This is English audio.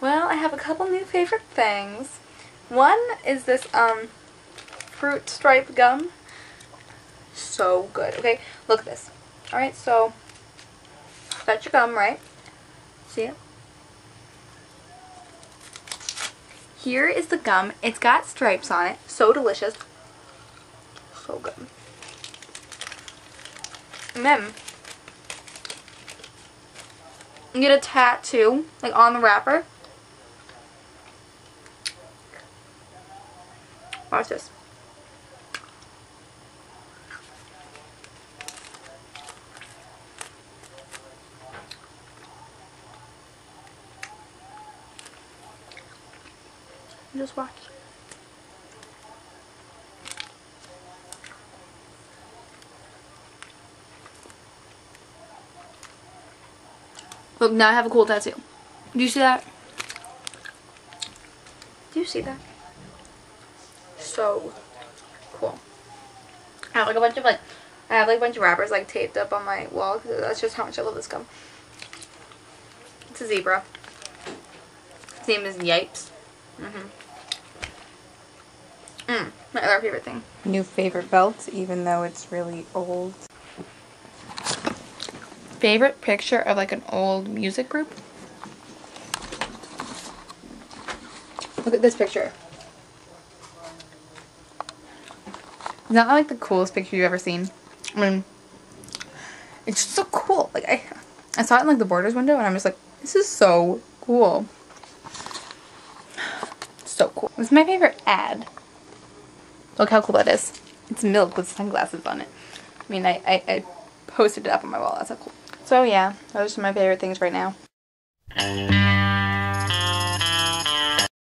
Well, I have a couple new favorite things. One is this um fruit stripe gum. So good. Okay, look at this. Alright, so got your gum, right? See it? Here is the gum. It's got stripes on it. So delicious. So good. And then you get a tattoo, like on the wrapper. Watch this. Just watch. Look, now I have a cool tattoo. Do you see that? Do you see that? So cool. I have like a bunch of like, I have like a bunch of wrappers like taped up on my wall because that's just how much I love this gum. It's a zebra. His name is Yipes. Mm-hmm. Mm, my other favorite thing. New favorite belt, even though it's really old. Favorite picture of like an old music group? Look at this picture. Is that like the coolest picture you've ever seen? I mean, it's just so cool. Like I, I saw it in like the Borders window, and I'm just like, this is so cool. So cool. It's my favorite ad. Look how cool that is. It's milk with sunglasses on it. I mean, I, I, I posted it up on my wall. That's so cool. So yeah, those are my favorite things right now.